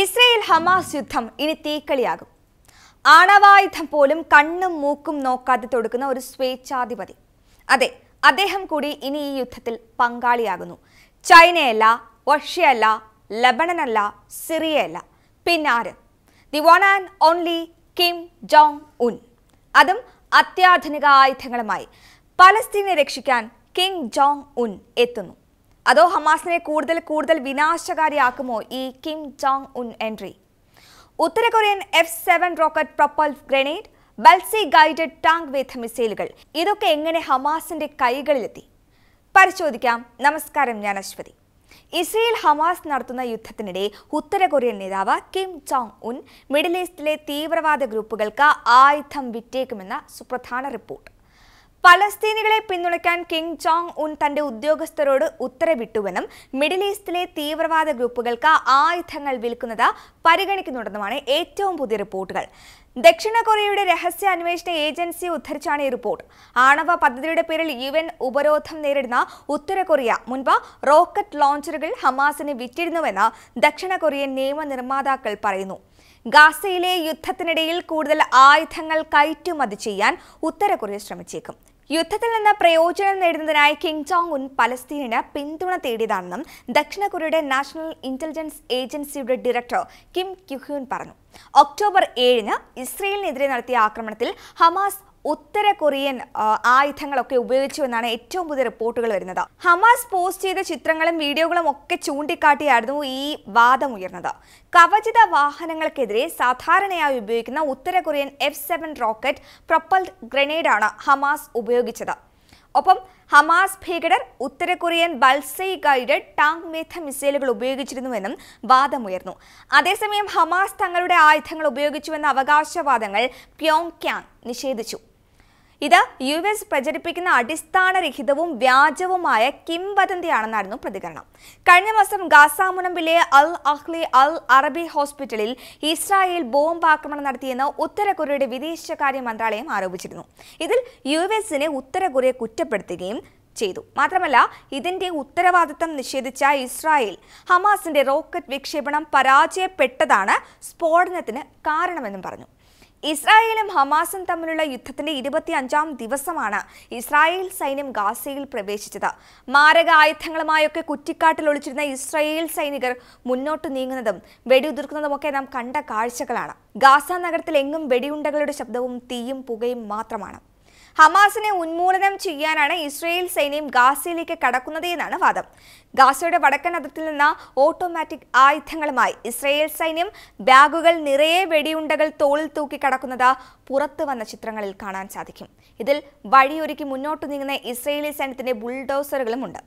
Israel Hamas യുദ്ധം ഇനി തീക്കളിയാകും. ആണവായുധം പോലും കണ്ണും മൂക്കും നോക്കാതെ തൊടുക്കുന്ന ഒരു സ്വേച്ഛാധിപതി. അതെ അദ്ദേഹം കൂടി ഇനി ഈ യുദ്ധത്തിൽ പങ്കാളിയാകുന്നു. ചൈനയല്ല റഷ്യയല്ല ലബണനല്ല സിറിയയല്ല. പിന്നാര് the one and only Kim Jong Un അതും അത്യാധുനിക ആയുധങ്ങളുമായി. പലസ്തീനെ രക്ഷിക്കാൻ കിങ് ജോങ് ഉൻ എത്തുന്നു. അതോ ഹമാസിനെ കൂടുതൽ കൂടുതൽ വിനാശകാരിയാക്കുമോ ഈ കിം ജോങ് ഉൻ എൻട്രി? ഉത്തര Korean F seven rocket propel grenade Bulsae guided tank with മിസൈലുകൾ ഇതൊക്കെ എങ്ങനെ ഹമാസിന്റെ കൈകളിലെത്തി? പരിശോധിക്കാം. നമസ്കാരം ഞാൻ അശ്വതി. ഇസ്രയേൽ ഹമാസ് നടത്തുന്ന യുദ്ധത്തിനിടെ ഉത്തര കൊറിയൻ നേതാവ് കിം ജോങ് ഉൻ മിഡിൽ ഈസ്റ്റിലെ തീവ്രവാദ ഗ്രൂപ്പുകൾക്ക് ആയുധം വിറ്റേക്കുമെന്ന സുപ്രധാന റിപ്പോർട്ട്. പലസ്തീനികളെ പിന്തുണയ്ക്കാൻ കിങ് ജോങ് ഉൻ തന്റെ ഉദ്യോഗസ്ഥരോട് ഉത്തരവിട്ടുവെന്നും മിഡിൽ ഈസ്റ്റിലെ തീവ്രവാദ ഗ്രൂപ്പുകൾക്ക് ആയുധങ്ങൾ വിൽക്കുന്നത് പരിഗണിക്കുന്നുണ്ടെന്നുമാണ് ഏറ്റവും പുതിയ റിപ്പോർട്ടുകൾ. ദക്ഷിണ കൊറിയയുടെ രഹസ്യ അന്വേഷണ ഏജൻസി ഉദ്ധരിച്ചാണ് ഈ റിപ്പോർട്ട്. ആണവ പദ്ധതിയുടെ പേരിൽ യു എൻ ഉപരോധം നേരിടുന്ന ഉത്തര കൊറിയ മുൻപ് റോക്കറ്റ് ലോഞ്ചറുകൾ ഹമാസിന് വിറ്റിരുന്നുവെന്ന് ദക്ഷിണ കൊറിയൻ നിയമനിർമ്മാതാക്കൾ പറയുന്നു. ഗാസയിലെ യുദ്ധത്തിനിടയിൽ കൂടുതൽ ആയുധങ്ങൾ കയറ്റുമതി ചെയ്യാൻ ഉത്തര കൊറിയ ശ്രമിച്ചേക്കും. യുദ്ധത്തിൽ നിന്ന് പ്രയോജനം നേടുന്നതിനായി കിങ് ജോങ് ഉൻ പലസ്തീനിന് പിന്തുണ തേടിയതാണെന്നും ദക്ഷിണ കൊറിയയുടെ നാഷണൽ ഇന്റലിജൻസ് ഏജൻസിയുടെ ഡയറക്ടർ കിം ക്യുഹ്യൂൻ പറഞ്ഞു. ഒക്ടോബർ ഏഴിന് ഇസ്രയേലിനെതിരെ നടത്തിയ ആക്രമണത്തിൽ ഹമാസ് ഉത്തര കൊറിയൻ ആയുധങ്ങളൊക്കെ ആയുധങ്ങളൊക്കെ ഉപയോഗിച്ചുവെന്നാണ് ഏറ്റവും പുതിയ റിപ്പോർട്ടുകൾ വരുന്നത്. ഹമാസ് പോസ്റ്റ് ചെയ്ത ചിത്രങ്ങളും വീഡിയോകളും ഒക്കെ ചൂണ്ടിക്കാട്ടിയായിരുന്നു ഈ വാദം ഉയർന്നത്. കവചിത വാഹനങ്ങൾക്കെതിരെ സാധാരണയായി ഉപയോഗിക്കുന്ന ഉത്തര Korean F seven rocket propelled ഗ്രനേഡാണ് ഹമാസ് ഉപയോഗിച്ചത്. ഒപ്പം ഹമാസ് ഭീകരർ ഉത്തര കൊറിയൻ ബൽസൈ ഗൈഡഡ് ടാങ്ക് മേധ മിസൈലുകൾ ഉപയോഗിച്ചിരുന്നുവെന്നും വാദമുയർന്നു അതേസമയം ഹമാസ് തങ്ങളുടെ ആയുധങ്ങൾ ഉപയോഗിച്ചുവെന്ന അവകാശവാദങ്ങൾ പ്യോങ് ക്യാങ് നിഷേധിച്ചു. ഇത് യു എസ് പ്രചരിപ്പിക്കുന്ന അടിസ്ഥാനരഹിതവും വ്യാജവുമായ കിംവദന്തിയാണെന്നായിരുന്നു പ്രതികരണം. കഴിഞ്ഞ മാസം ഗാസ മുനമ്പിലെ അൽ അഹ്ലി അൽ അറബി ഹോസ്പിറ്റലിൽ ഇസ്രായേൽ ബോംബ് ആക്രമണം നടത്തിയെന്ന് ഉത്തര കൊറിയയുടെ വിദേശകാര്യ മന്ത്രാലയം ആരോപിച്ചിരുന്നു. ഇതിൽ യു എസിനെ ഉത്തര കൊറിയ കുറ്റപ്പെടുത്തുകയും ചെയ്തു. മാത്രമല്ല ഇതിന്റെ ഉത്തരവാദിത്തം നിഷേധിച്ച ഇസ്രായേൽ ഹമാസിന്റെ റോക്കറ്റ് വിക്ഷേപണം പരാജയപ്പെട്ടതാണ് സ്ഫോടനത്തിന് കാരണമെന്നും പറഞ്ഞു. ഇസ്രായേലും ഹമാസും തമ്മിലുള്ള യുദ്ധത്തിന്റെ ഇരുപത്തി അഞ്ചാം ദിവസമാണ് ഇസ്രായേൽ സൈന്യം ഗാസയിൽ പ്രവേശിച്ചത്. മാരക ആയുധങ്ങളുമായൊക്കെ കുറ്റിക്കാട്ടിൽ ഒളിച്ചിരുന്ന ഇസ്രായേൽ സൈനികർ മുന്നോട്ട് നീങ്ങുന്നതും വെടിയുതിർക്കുന്നതുമൊക്കെ നാം കണ്ട കാഴ്ചകളാണ്. ഗാസ നഗരത്തിൽ എങ്ങും വെടിയുണ്ടകളുടെ ശബ്ദവും തീയും പുകയും മാത്രമാണ്. ഹമാസിനെ ഉന്മൂലനം ചെയ്യാനാണ് ഇസ്രയേൽ സൈന്യം ഗാസയിലേക്ക് കടക്കുന്നത് എന്നാണ് വാദം. ഗാസയുടെ വടക്കൻ അതിർത്തിയിൽ നിന്ന് ഓട്ടോമാറ്റിക് ആയുധങ്ങളുമായി ഇസ്രയേൽ സൈന്യം ബാഗുകൾ നിറയെ വെടിയുണ്ടകൾ തോളിൽ തൂക്കി കടക്കുന്നത് പുറത്തു വന്ന ചിത്രങ്ങളിൽ കാണാൻ സാധിക്കും. ഇതിൽ വഴിയൊരുക്കി മുന്നോട്ട് നീങ്ങുന്ന ഇസ്രയേലി സൈന്യത്തിന്റെ ബുൾഡോസറുകളും ഉണ്ട്.